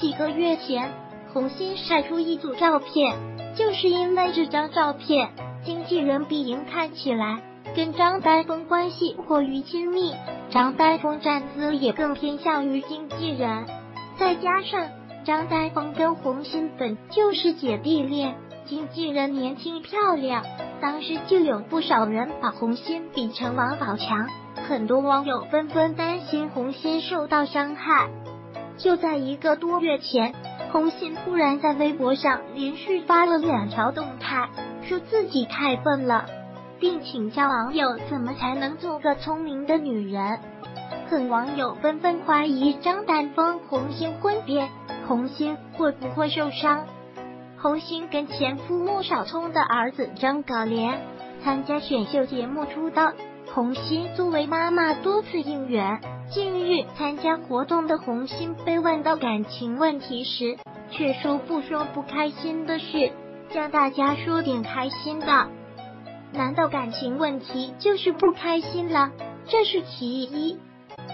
几个月前，红星晒出一组照片，就是因为这张照片，经纪人碧莹看起来跟张丹峰关系过于亲密，张丹峰站姿也更偏向于经纪人，再加上张丹峰跟红星本就是姐弟恋，经纪人年轻漂亮，当时就有不少人把红星比成王宝强。很多网友纷纷担心红心受到伤害。就在一个多月前，红心突然在微博上连续发了两条动态，说自己太笨了，并请教网友怎么才能做个聪明的女人。很网友纷纷怀疑张丹峰红心婚变，红心会不会受伤？红心跟前夫穆少聪的儿子张葛连参加选秀节目出道。红心作为妈妈多次应援，近日参加活动的红心被问到感情问题时，却说不说不开心的事，向大家说点开心的。难道感情问题就是不开心了？这是其一。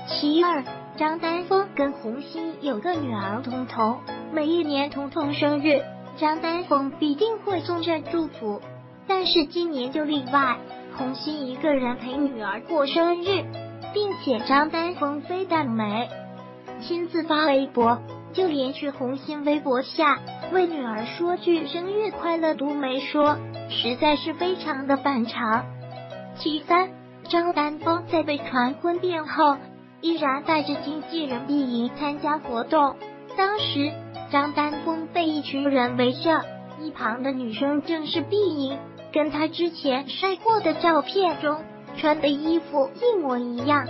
其二，张丹峰跟红心有个女儿彤彤，每一年彤彤生日，张丹峰必定会送上祝福，但是今年就例外。红心一个人陪女儿过生日，并且张丹峰非但没亲自发微博，就连去红心微博下为女儿说句生日快乐都没说，实在是非常的反常。其三，张丹峰在被传婚变后，依然带着经纪人碧莹参加活动，当时张丹峰被一群人围着，一旁的女生正是碧莹。跟他之前晒过的照片中穿的衣服一模一样。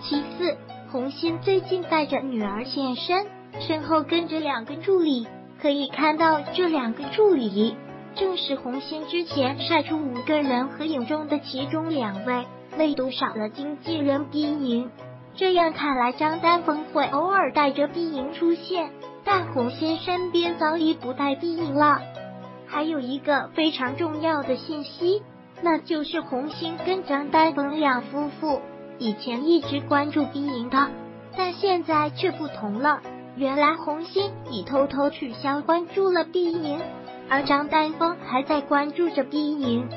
其次，红心最近带着女儿现身，身后跟着两个助理，可以看到这两个助理正是红心之前晒出五个人合影中的其中两位，唯独少了经纪人碧莹。这样看来，张丹峰会偶尔带着碧莹出现，但红心身边早已不带碧莹了。还有一个非常重要的信息，那就是红星跟张丹峰两夫妇以前一直关注碧莹的，但现在却不同了。原来红星已偷偷取消关注了碧莹，而张丹峰还在关注着碧莹。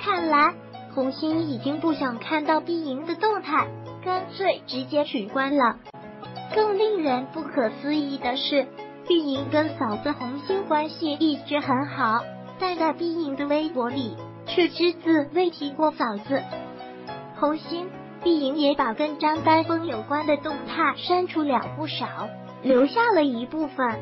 看来红星已经不想看到碧莹的动态，干脆直接取关了。更令人不可思议的是。碧莹跟嫂子红心关系一直很好，但在碧莹的微博里却只字未提过嫂子红心。碧莹也把跟张丹峰有关的动态删除了不少，留下了一部分，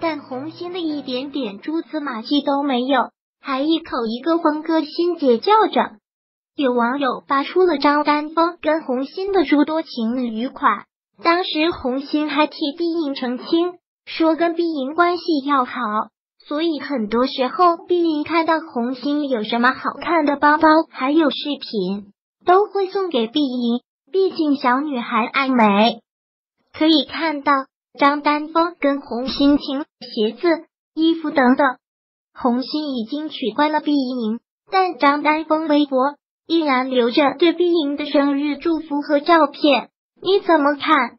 但红心的一点点蛛丝马迹都没有，还一口一个峰哥心姐叫着。有网友发出了张丹峰跟红心的诸多情侣款，当时红心还替碧莹澄清。说跟碧莹关系要好，所以很多时候碧莹看到红星有什么好看的包包，还有饰品，都会送给碧莹。毕竟小女孩爱美。可以看到张丹峰跟红星情鞋子、衣服等等，红星已经取关了碧莹，但张丹峰微博依然留着对碧莹的生日祝福和照片。你怎么看？